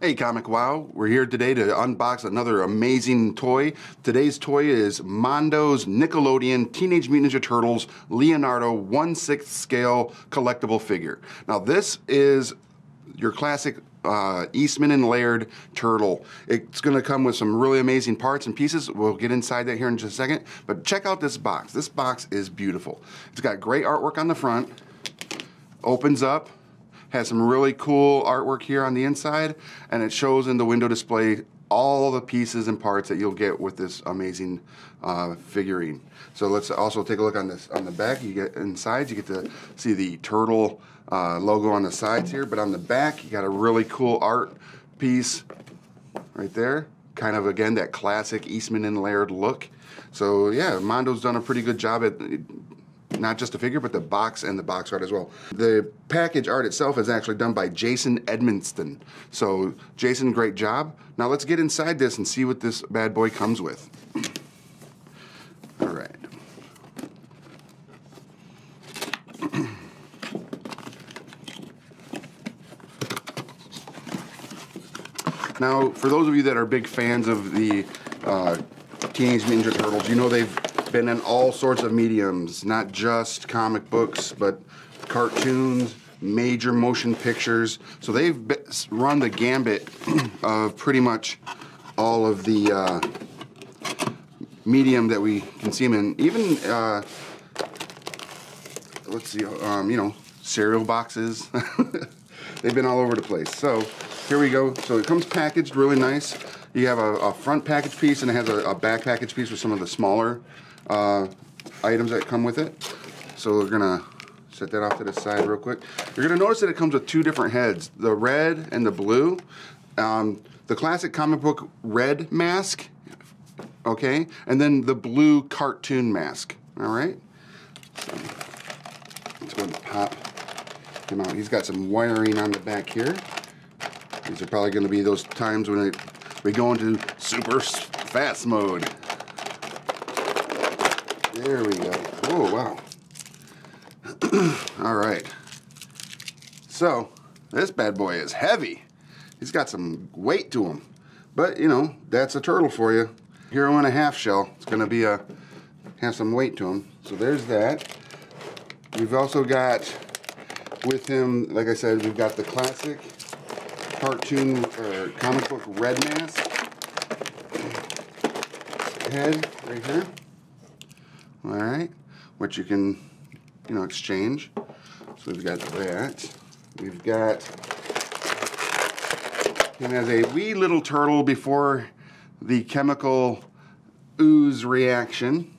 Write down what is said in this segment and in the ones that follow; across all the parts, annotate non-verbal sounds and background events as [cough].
Hey Comic Wow, we're here today to unbox another amazing toy. Today's toy is Mondo's Nickelodeon Teenage Mutant Ninja Turtles Leonardo 1 6th scale collectible figure. Now this is your classic uh, Eastman and Laird turtle. It's going to come with some really amazing parts and pieces. We'll get inside that here in just a second. But check out this box. This box is beautiful. It's got great artwork on the front. Opens up has some really cool artwork here on the inside, and it shows in the window display all the pieces and parts that you'll get with this amazing uh, figurine. So let's also take a look on this on the back. You get inside, you get to see the turtle uh, logo on the sides here, but on the back you got a really cool art piece right there. Kind of again that classic Eastman and Laird look. So yeah, Mondo's done a pretty good job at not just the figure, but the box and the box art as well. The package art itself is actually done by Jason Edmiston. So Jason, great job. Now let's get inside this and see what this bad boy comes with. All right. Now, for those of you that are big fans of the uh, Teenage Ninja Turtles, you know they've been in all sorts of mediums, not just comic books, but cartoons, major motion pictures. So they've run the gambit [clears throat] of pretty much all of the uh, medium that we can see them in. Even, uh, let's see, um, you know, cereal boxes. [laughs] they've been all over the place. So here we go. So it comes packaged really nice. You have a, a front package piece and it has a, a back package piece with some of the smaller uh, items that come with it. So we're gonna set that off to the side real quick. You're gonna notice that it comes with two different heads, the red and the blue. Um, the classic comic book red mask, okay, and then the blue cartoon mask, all right? So, let's go and pop him out. He's got some wiring on the back here. These are probably gonna be those times when it, we go into super fast mode. There we go. Oh, wow. [clears throat] All right. So, this bad boy is heavy. He's got some weight to him. But, you know, that's a turtle for you. Hero and a half shell. It's going to be a have some weight to him. So there's that. We've also got with him, like I said, we've got the classic cartoon or comic book red mask head right here all right, which you can, you know, exchange. So we've got that. We've got him as a wee little turtle before the chemical ooze reaction.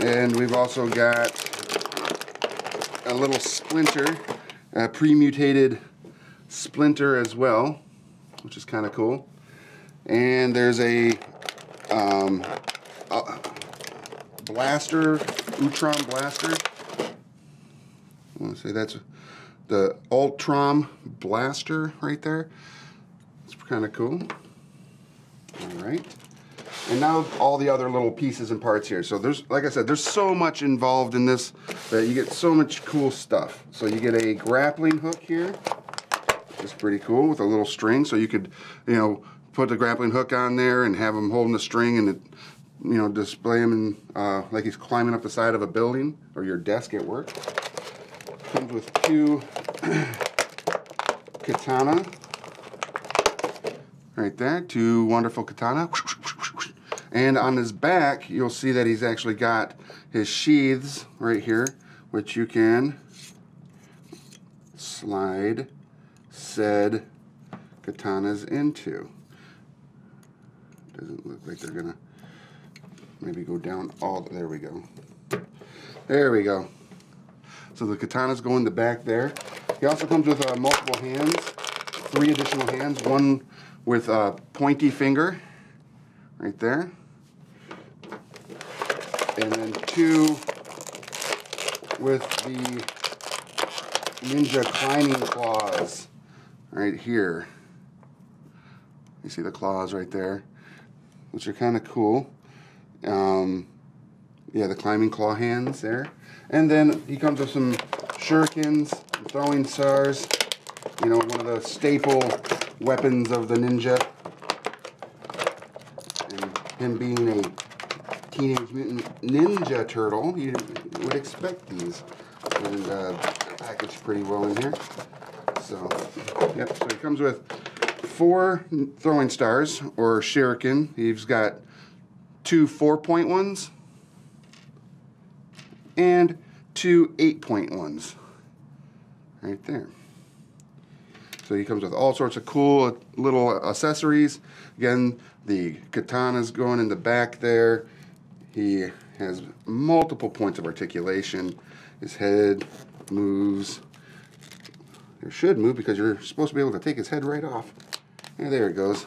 And we've also got a little splinter, a pre-mutated splinter as well, which is kind of cool. And there's a um, blaster, Utrom blaster. I want to say that's the Ultrom blaster right there. It's kind of cool. All right. And now all the other little pieces and parts here. So there's, like I said, there's so much involved in this that you get so much cool stuff. So you get a grappling hook here. It's pretty cool with a little string. So you could, you know, put the grappling hook on there and have them holding the string and it you know, display him in, uh, like he's climbing up the side of a building or your desk at work. Comes with two [clears throat] katana. Right there, two wonderful katana. And on his back, you'll see that he's actually got his sheaths right here, which you can slide said katanas into. Doesn't look like they're gonna maybe go down all, there we go. There we go. So the katana's go in the back there. He also comes with uh, multiple hands, three additional hands, one with a pointy finger, right there. And then two with the ninja climbing claws right here. You see the claws right there, which are kind of cool. Um, yeah, the climbing claw hands there. And then he comes with some shurikens, throwing stars, you know, one of the staple weapons of the ninja. And him being a Teenage Mutant Ninja Turtle, you would expect these. And uh, packaged pretty well in here. So, yep, so he comes with four throwing stars, or shuriken. He's got two four-point ones and two eight-point ones right there. So he comes with all sorts of cool uh, little accessories. Again, the katana's going in the back there. He has multiple points of articulation. His head moves. It should move because you're supposed to be able to take his head right off. And there it goes.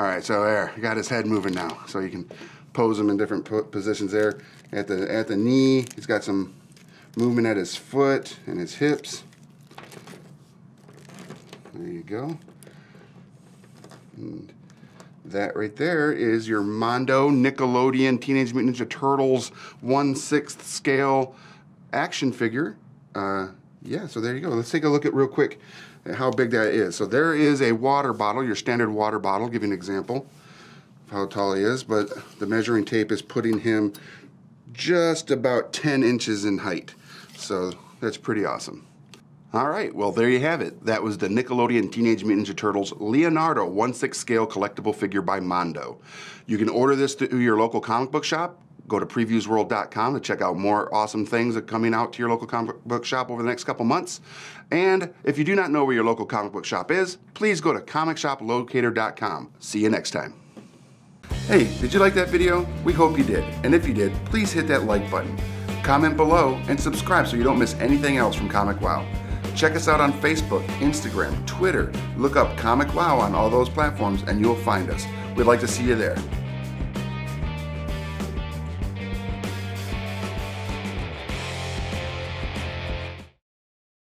All right, so there, got his head moving now. So you can pose him in different positions there. At the, at the knee, he's got some movement at his foot and his hips. There you go. And that right there is your Mondo Nickelodeon Teenage Mutant Ninja Turtles 1 6th scale action figure. Uh, yeah, so there you go. Let's take a look at real quick how big that is. So there is a water bottle, your standard water bottle, give you an example of how tall he is, but the measuring tape is putting him just about 10 inches in height. So that's pretty awesome. All right, well, there you have it. That was the Nickelodeon Teenage Mutant Ninja Turtles Leonardo 1 6 scale collectible figure by Mondo. You can order this through your local comic book shop. Go to previewsworld.com to check out more awesome things that are coming out to your local comic book shop over the next couple months. And if you do not know where your local comic book shop is, please go to comicshoplocator.com. See you next time. Hey, did you like that video? We hope you did. And if you did, please hit that like button. Comment below and subscribe so you don't miss anything else from Comic Wow. Check us out on Facebook, Instagram, Twitter. Look up Comic Wow on all those platforms and you'll find us. We'd like to see you there.